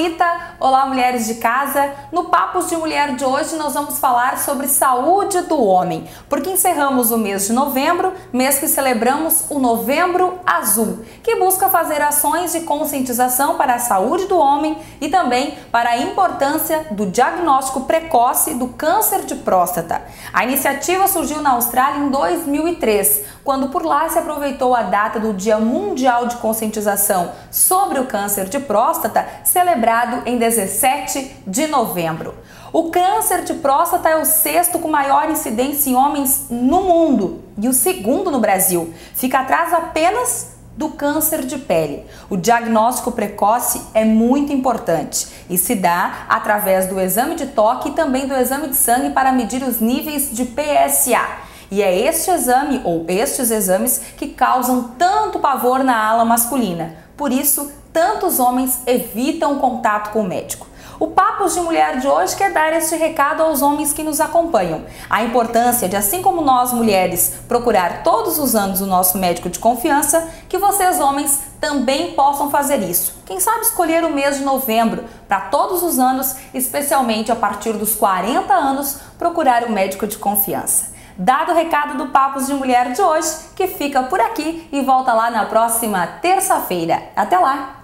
Rita, olá mulheres de casa. No Papos de Mulher de hoje nós vamos falar sobre saúde do homem, porque encerramos o mês de novembro, mês que celebramos o Novembro Azul, que busca fazer ações de conscientização para a saúde do homem e também para a importância do diagnóstico precoce do câncer de próstata. A iniciativa surgiu na Austrália em 2003, quando por lá se aproveitou a data do Dia Mundial de Conscientização sobre o Câncer de Próstata, celebrado em 17 de novembro. O câncer de próstata é o sexto com maior incidência em homens no mundo e o segundo no Brasil. Fica atrás apenas do câncer de pele. O diagnóstico precoce é muito importante e se dá através do exame de toque e também do exame de sangue para medir os níveis de PSA. E é este exame ou estes exames que causam tanto pavor na ala masculina. Por isso, tantos homens evitam o contato com o médico. O Papos de Mulher de hoje quer dar este recado aos homens que nos acompanham. A importância de, assim como nós mulheres, procurar todos os anos o nosso médico de confiança, que vocês homens também possam fazer isso. Quem sabe escolher o mês de novembro para todos os anos, especialmente a partir dos 40 anos, procurar o médico de confiança. Dado o recado do Papos de Mulher de hoje, que fica por aqui e volta lá na próxima terça-feira. Até lá!